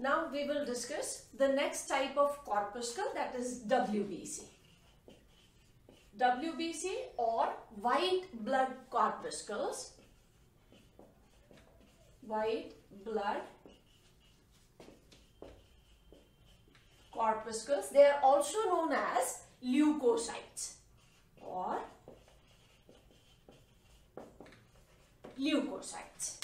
Now we will discuss the next type of corpuscle that is WBC. WBC or white blood corpuscles. White blood corpuscles. They are also known as leukocytes or leukocytes.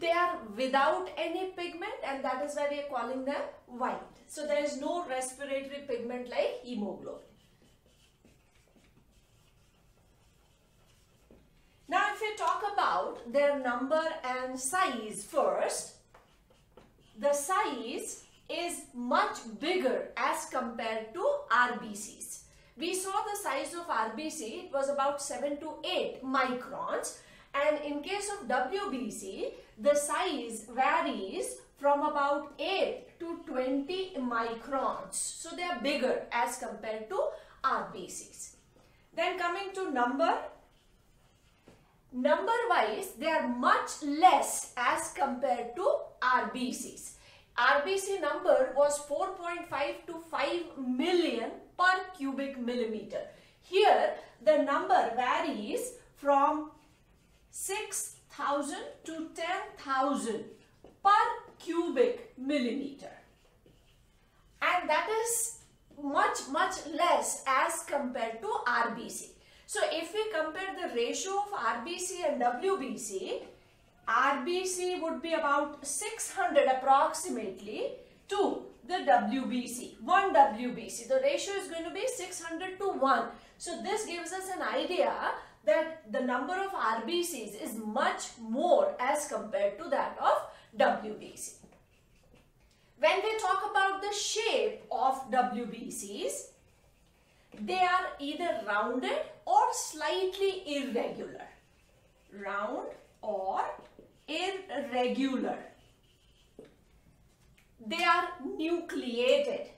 They are without any pigment and that is why we are calling them white. So there is no respiratory pigment like hemoglobin. Now if we talk about their number and size first, the size is much bigger as compared to RBCs. We saw the size of RBC, it was about 7 to 8 microns and in case of WBC, the size varies from about 8 to 20 microns. So they are bigger as compared to RBCs. Then coming to number, number wise they are much less as compared to RBCs. RBC number was 4.5 to 5 million per cubic millimeter. Here the number varies from 6000 to 10,000 per cubic millimeter. And that is much much less as compared to RBC. So if we compare the ratio of RBC and WBC, RBC would be about 600 approximately to the WBC, 1 WBC. The ratio is going to be 600 to 1. So this gives us an idea that the number of RBCs is much more as compared to that of WBC. When we talk about the shape of WBCs, they are either rounded or slightly irregular. Round or irregular. They are nucleated.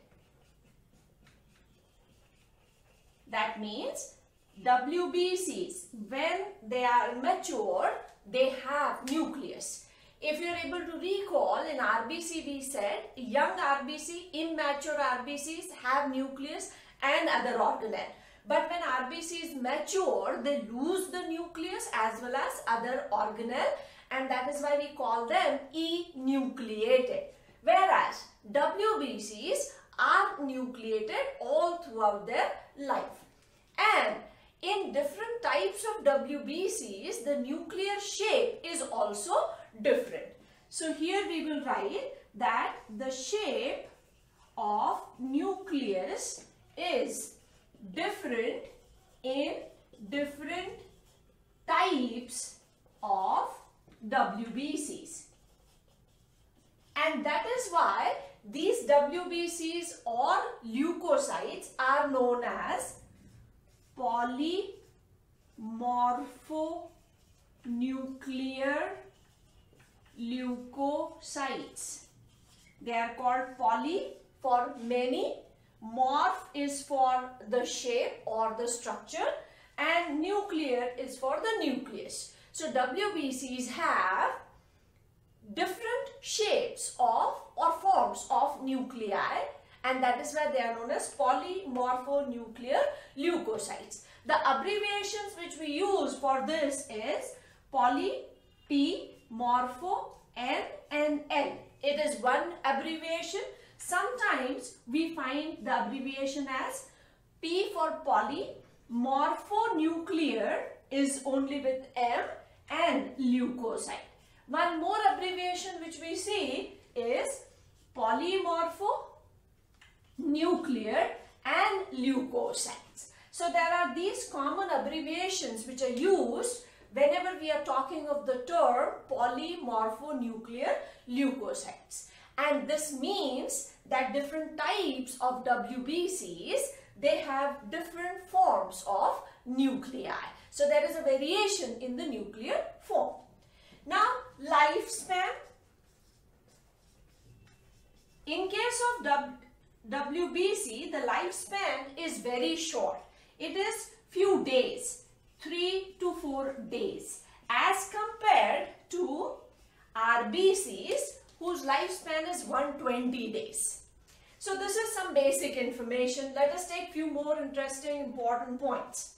That means WBCs, when they are mature, they have nucleus. If you are able to recall, in RBC we said, young RBC, immature RBCs have nucleus and other organelle. But when RBC is mature, they lose the nucleus as well as other organelle and that is why we call them enucleated. Whereas WBCs are nucleated all throughout their life. And different types of WBCs, the nuclear shape is also different. So here we will write that the shape of nucleus is different in different types of WBCs. And that is why these WBCs or leukocytes are known as polymorphonuclear leukocytes. They are called poly for many, morph is for the shape or the structure and nuclear is for the nucleus. So WBCs have different shapes of or forms of nuclei and that is why they are known as polymorphonuclear leukocytes. The abbreviations which we use for this is poly, P, morpho, N and L. It is one abbreviation. Sometimes we find the abbreviation as P for poly, morphonuclear is only with M and leukocyte. One more abbreviation which we see is polymorphonuclear and leukocytes. So there are these common abbreviations which are used whenever we are talking of the term polymorphonuclear leukocytes. And this means that different types of WBCs, they have different forms of nuclei. So there is a variation in the nuclear form. Now lifespan. In case of WBC, the lifespan is very short. It is few days, 3 to 4 days as compared to RBCs whose lifespan is 120 days. So this is some basic information. Let us take few more interesting important points.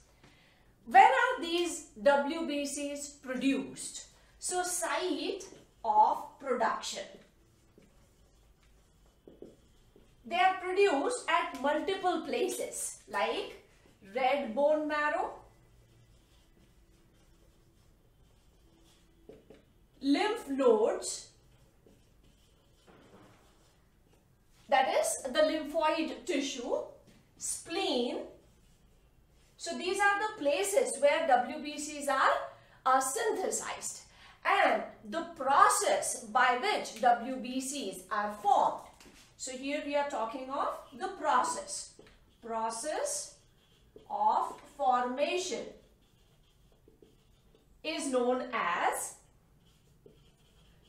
Where are these WBCs produced? So site of production. They are produced at multiple places like red bone marrow, lymph nodes, that is the lymphoid tissue, spleen. So these are the places where WBCs are, are synthesized and the process by which WBCs are formed. So here we are talking of the process. Process of formation is known as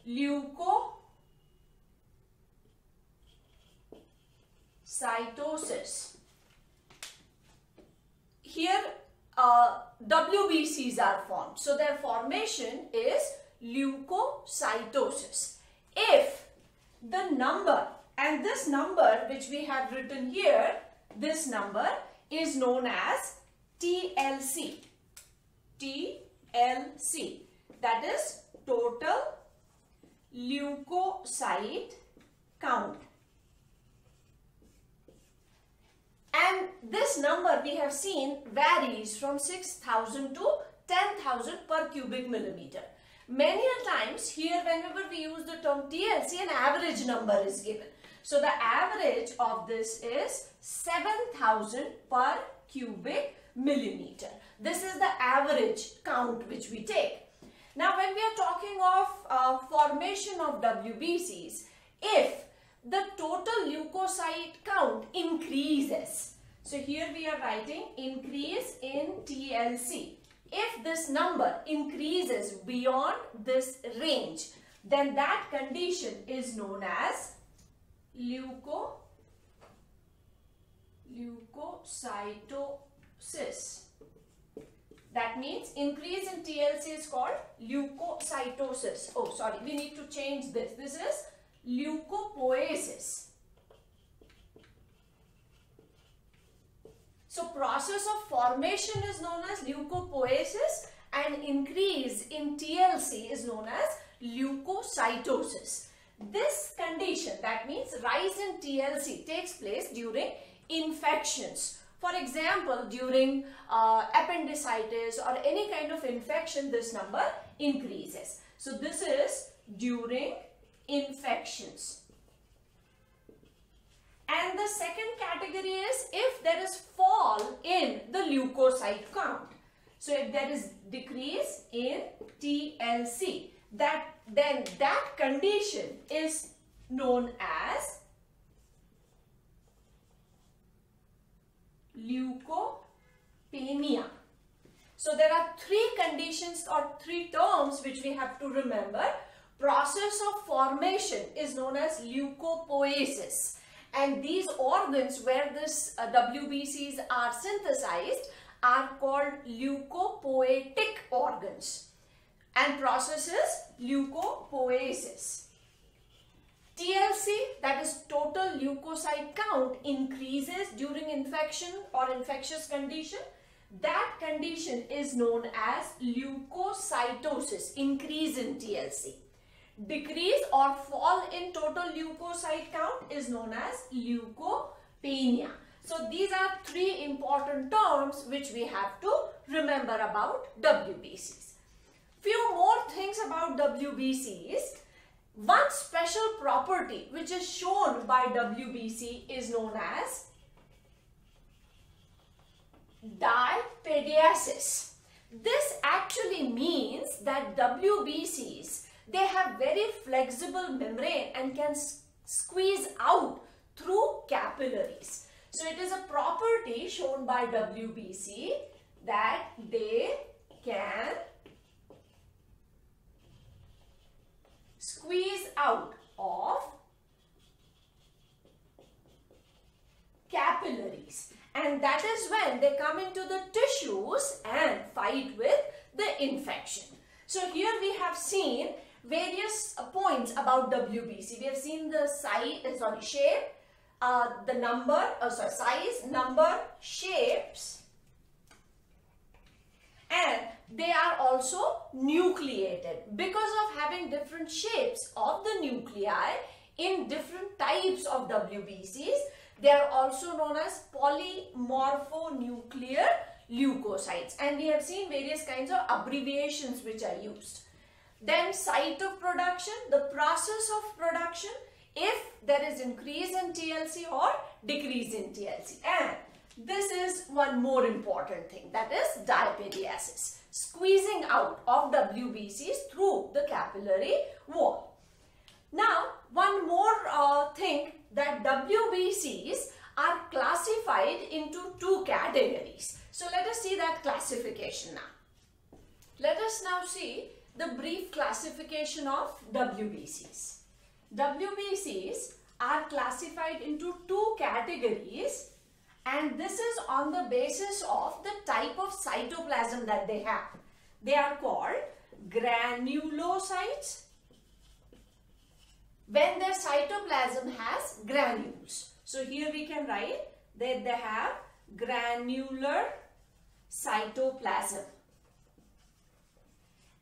leukocytosis. Here uh, WBCs are formed. So their formation is leukocytosis. If the number and this number which we have written here, this number is known as TLC. TLC that is total leukocyte count. And this number we have seen varies from 6000 to 10,000 per cubic millimeter. Many a times here whenever we use the term TLC an average number is given. So the average of this is 7000 per cubic millimeter. This is the average count which we take. Now when we are talking of uh, formation of WBCs, if the total leukocyte count increases, so here we are writing increase in TLC. If this number increases beyond this range, then that condition is known as leuko, leukocytosis. That means increase in TLC is called leukocytosis. Oh, sorry, we need to change this. This is leukopoiesis. So process of formation is known as leukopoiesis and increase in TLC is known as leukocytosis. This condition, that means rise in TLC, takes place during infections. For example, during uh, appendicitis or any kind of infection, this number increases. So this is during infections. And the second category is if there is fall in the leukocyte count. So if there is decrease in TLC, that then that condition is known as leukopenia. So there are three conditions or three terms which we have to remember. Process of formation is known as leukopoiesis. And these organs where this uh, WBCs are synthesized are called leukopoietic organs and processes leukopoiesis. TLC that is total leukocyte count increases during infection or infectious condition. That condition is known as leukocytosis, increase in TLC. Decrease or fall in total leukocyte count is known as leukopenia. So these are three important terms which we have to remember about WBCs. Few more things about WBCs. One special property which is shown by WBC is known as diapedesis. This actually means that WBCs, they have very flexible membrane and can squeeze out through capillaries. So it is a property shown by WBC that they can squeeze out of capillaries and that is when they come into the tissues and fight with the infection. So here we have seen various points about WBC. We have seen the size, sorry, shape, uh, the number, uh, sorry, size, number, shapes, and they are also nucleated. Because of having different shapes of the nuclei in different types of WBCs, they are also known as polymorphonuclear leukocytes and we have seen various kinds of abbreviations which are used. Then site of production, the process of production if there is increase in TLC or decrease in TLC and this is one more important thing that is diapedesis, squeezing out of WBCs through the capillary wall. Now one more uh, thing that WBCs are classified into two categories. So let us see that classification now. Let us now see the brief classification of WBCs. WBCs are classified into two categories and this is on the basis of the type of cytoplasm that they have. They are called granulocytes when their cytoplasm has granules. So here we can write that they have granular cytoplasm.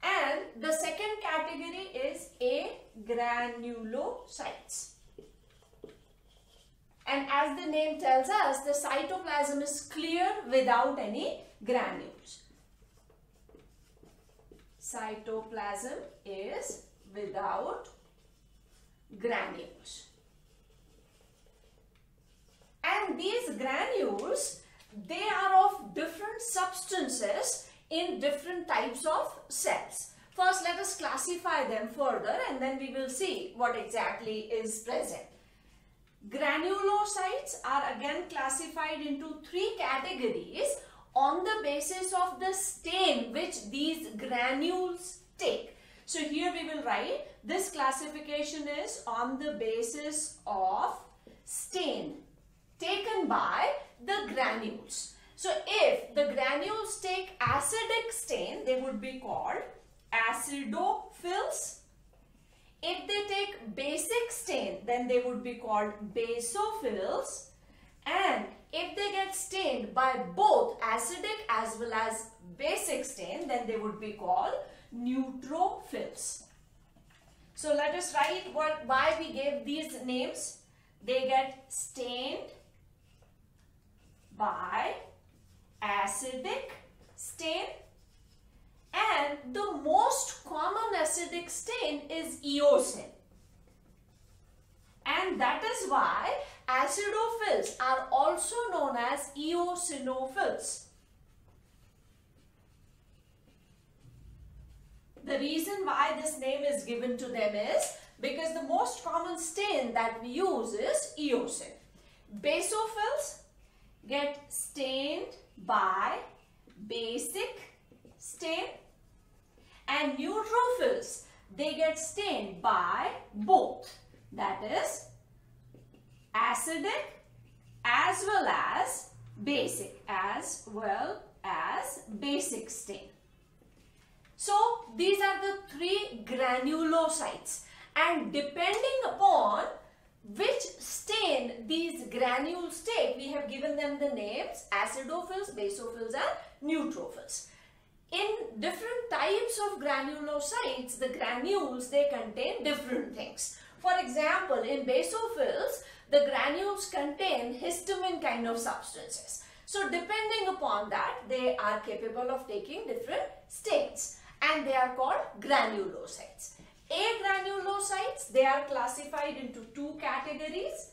And the second category is agranulocytes. And as the name tells us, the cytoplasm is clear without any granules. Cytoplasm is without granules. And these granules, they are of different substances in different types of cells. First, let us classify them further and then we will see what exactly is present. Granulocytes are again classified into three categories on the basis of the stain which these granules take. So here we will write this classification is on the basis of stain taken by the granules. So if the granules take acidic stain, they would be called acidophils. If they take basic stain, then they would be called basophils. And if they get stained by both acidic as well as basic stain, then they would be called neutrophils. So let us write what why we gave these names. They get stained by acidic stain the most common acidic stain is eosin. And that is why acidophils are also known as eosinophils. The reason why this name is given to them is because the most common stain that we use is eosin. Basophils get stained by basic stain and neutrophils they get stained by both that is acidic as well as basic as well as basic stain. So these are the three granulocytes and depending upon which stain these granules take, we have given them the names acidophils, basophils and neutrophils. In different types of granulocytes, the granules, they contain different things. For example, in basophils, the granules contain histamine kind of substances. So depending upon that, they are capable of taking different states and they are called granulocytes. Agranulocytes, they are classified into two categories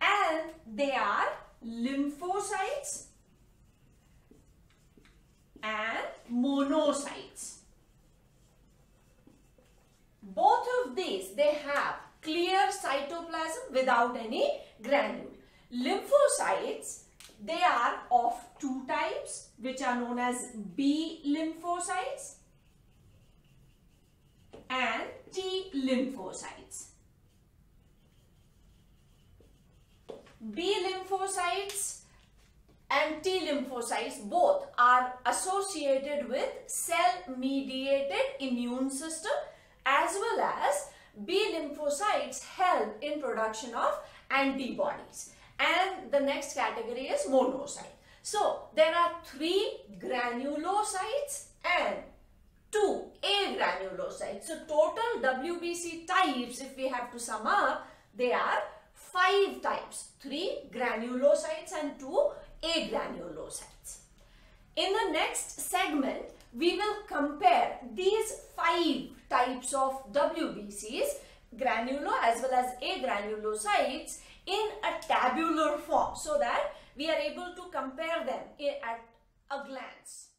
and they are lymphocytes and monocytes. Both of these, they have clear cytoplasm without any granule. Lymphocytes, they are of two types which are known as B lymphocytes and T lymphocytes. B lymphocytes and T lymphocytes both are associated with cell mediated immune system as well as B lymphocytes help in production of antibodies. And the next category is monocyte. So there are three granulocytes and two agranulocytes. So total WBC types, if we have to sum up, they are five types. Three granulocytes and two agranulocytes. In the next segment, we will compare these five types of WBCs, granulo as well as agranulocytes in a tabular form so that we are able to compare them at a glance.